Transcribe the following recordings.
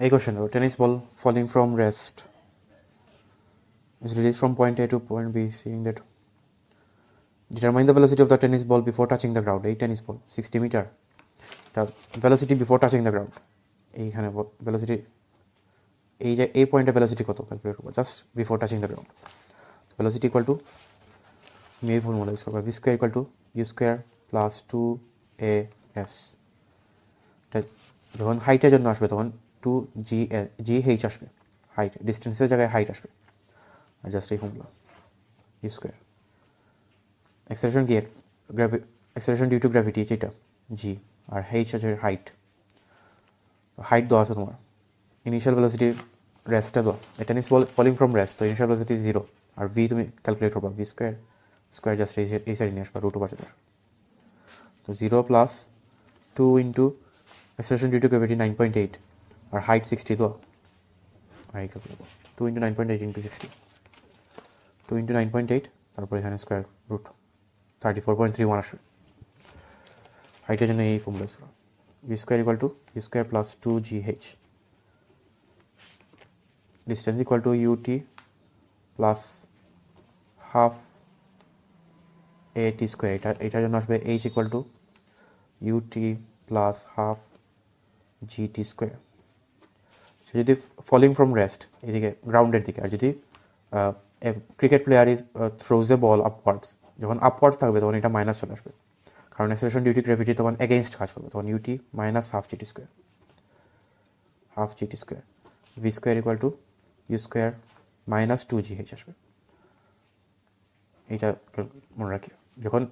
এই কোশ্চেন দেখো tennis ball falling from rest is released from point A to point B, seeing that determine the velocity of the tennis ball before touching the ground. এই tennis ball sixty metre তা velocity before touching the ground এইখানে velocity এই যে এই পয়েন্টে velocity কত? Calculate করব। Just before touching the ground velocity equal to আমি এই ফর্মুলা ইউজ করব V square equal to U square plus two A S যখন হাইটের জন্য আসবে তখন টু জি জি এইচ আসবে। হাইট ডিস্টেন্সের জায়গায় হাইট আসবে। জাস্ট এই ফর্মুলা ইউ স্কোয়ার অ্যাক্সেলেশন কি গ্র্যাভি অ্যাক্সেলেশন ডিউ টু গ্র্যাভিটি যেটা জি আর এইচ আছে হাইট হাইট দেওয়া আছে তোমার। ইনিশিয়াল ভেলোসিটি রেস্টটা দেওয়া এটা নিস ফলিং ফ্রম রেস্ট তো ইনিশিয়াল ভেলোসিটি জিরো আর ভি তুমি ক্যালকুলেট করবা ভি স্কোয়ার স্কোয়ার জাস্ট এই এই সাইড নিয়ে আসবা রুট ওভার চলে তো zero plus two into acceleration due to gravity nine point eight R height sixty দেওয়া আর এই calculate two into nine point eight into sixty two into nine point eight তারপর এখানে square root thirty four point three one আসবে হাইটের জন্য এই formula ছিল। V square equal to V square plus two G H distance equal to UT plus half A T square এটা, এটার জন্য আসবে H equal to UT plus half G T square সে যদি ফলিং ফ্রম রেস্ট এদিকে গ্রাউন্ডের দিকে, আর যদি cricket player is throws a ball upwards যখন আপওয়ার্ডস থাকবে, তখন এটা মাইনাস চলে আসবে। কারণ অ্যাক্সেলেশন ডিউটি গ্র্যাভিটি তখন এগেইনস্ট কাজ করবে, তখন UT minus half GT square half GT square V square equal to U square minus two G H আসবে। এইটা মনে রাখি। যখন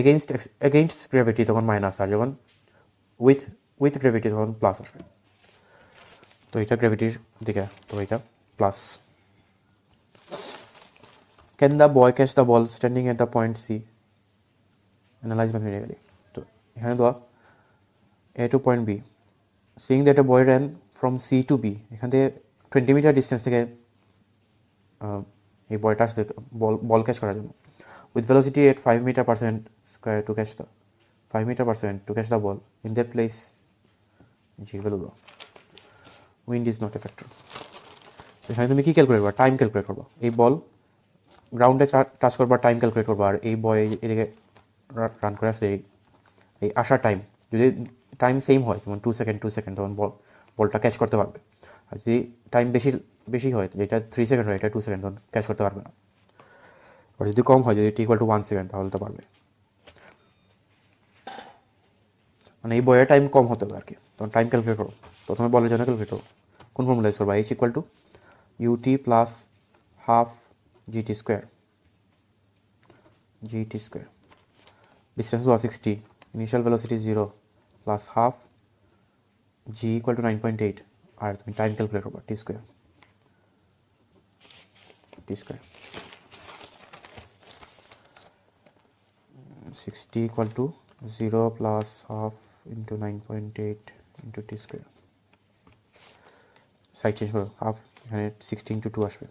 এগেইনস্ট এগেইনস্ট গ্র্যাভিটি তখন মাইনাস আর যখন উইথ উইথ গ্র্যাভিটি তখন প্লাস আসবে। তো এটা গ্র্যাভিটির দিকে, তো এটা plus can the boy catch the ball standing at the point C analyze mathematically তো এখানে দেওয়া A to point B seeing that a boy ran from C to B এখান থেকে টোয়েন্টি মিটার ডিস্টেন্স থেকে এই বয়টা আসছে বল বল ক্যাচ করার জন্য। With velocity at five metre percent square to catch the five metre percent to catch the ball in that place G value দাও wind is not a factor এখানে তুমি কী calculate করবা? টাইম ক্যালকুলেট করবা। এই বল গ্রাউন্ডে টাচ করবার time calculate করবা। আর এই বয় এদিকে রান করে আসছে এই আসার টাইম যদি টাইম সেম হয়, যেমন টু সেকেন্ড টু সেকেন্ড তখন বল বলটা ক্যাচ করতে পারবে। আর যদি টাইম বেশি বেশি হয় যেটা থ্রি সেকেন্ড হয়, এটা টু সেকেন্ড তখন ক্যাচ করতে পারবে না। আর যদি কম হয়, যদি T equal to one second তাহলে তো পারবে। মানে এই বয়ের টাইম কম হতে হবে আর কি। তখন টাইম ক্যালকুলেট করো। প্রথমে বলের জন্য ক্যালকুলেট করো কোন ফর্মুলা ইউজ করবা H equal to UT plus half GT square GT square distance was 60 initial velocity 0 plus half g equal to 9.8 আর তুমি টাইম ক্যালকুলেট করবা T square T square sixty equal to zero plus half into nine point eight into T square side change করো half এখানে sixty into two আসবে।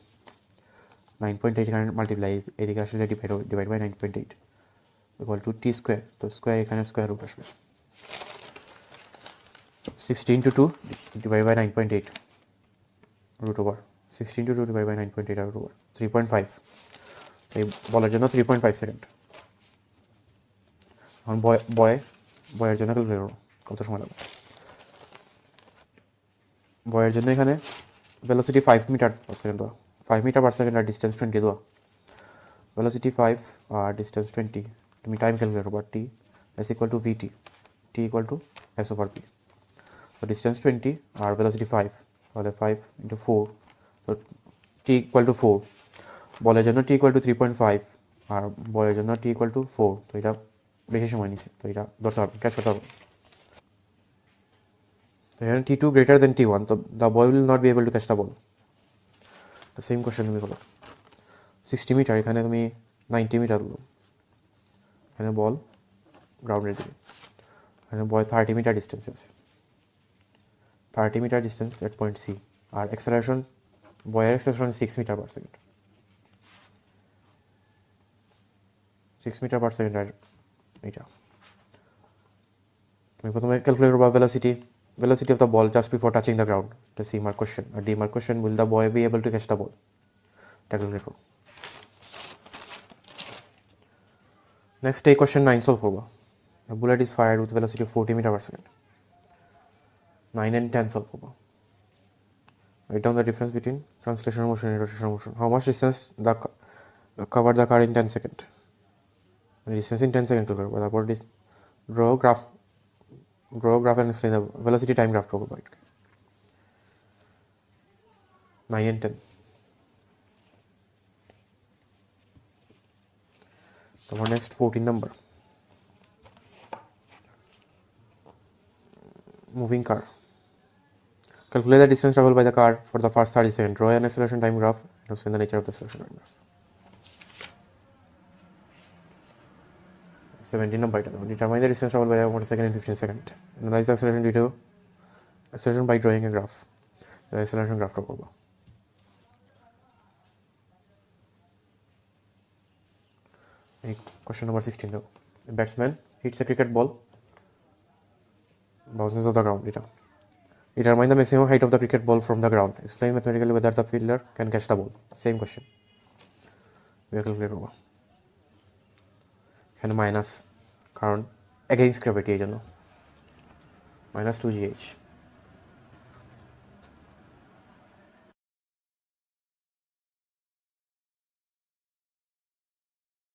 Nine point eight এখানে multiply এদিকে আসলে divide হবে divide by nine point eight equal to T square তো square এখানে square root আসবে। Sixteen two two divide by nine point eight root over sixteen two two divide by nine point eight root over three point five এই বলার জন্য three point five second এখন বয় বয়, বয়ের জন্য calculate করো, কত সময় লাগবে? বয়ের জন্য এখানে velocity five metre per second দেওয়া ফাইভ মিটার পার সেকেন্ড আর ডিস্টেন্স টোয়েন্টি দেওয়া ভেলোসিটি ফাইভ আর ডিস্টেন্স টোয়েন্টি তুমি টাইম ক্যালকুলেট করবা T S equal to VT T equal to S over P তো ডিস্টেন্স টোয়েন্টি আর ভেলোসিটি ফাইভ তাহলে five into four তো টি ইকুয়াল টু ফোর বলের জন্য T equal to three point five আর বয়ের জন্য টি ইকুয়াল টু ফোর তো এটা বেশি সময় নিছে। তো এটা ধরতে হবে। ক্যাচ করতে হবে। এখানে T two greater than T one তো the boy will not be able to catch the ball same question তুমি করো সিক্সটি মিটার এখানে তুমি নাইনটি মিটার দিলো এখানে বল গ্রাউন্ডের দিকে। এখানে বয় থার্টি মিটার ডিস্টেন্স আছে। Thirty metre distance at point C R acceleration বয়ের acceleration six metre per second six metre per second আর এইটা তুমি প্রথমে ক্যালকুলেট করবা velocity velocity of the ball just before touching the ground the c mark question a d mark question will the boy be able to catch the ball calculate করো next এই question 9 solve করবা a bullet is fired with velocity of 40 meter per second 9 and 10 solve করবা write down the difference between translational motion and rotational motion how much distance the co- cover the car in 10 second distance in 10 second করবা তারপর dis- draw graph draw a graph and explain the velocity time graph draw right 9 and 10 so our next 14 number moving car calculate the distance traveled by the car for the first 30 seconds draw an acceleration time graph and explain the nature of the acceleration time graph 17 number item. Determine the distance traveled by the 1 second and 15 second. Analyze the acceleration due to acceleration by drawing a graph. The acceleration graph টা করবো এই question number 16 দেখো A batsman hits a cricket ball bounces off the ground এটা Determine the maximum height of the cricket ball from the ground. Explain mathematically whether the fielder can catch the ball. Same question. We calculate করবো এখানে minus কারণ against gravity এই জন্য minus two GH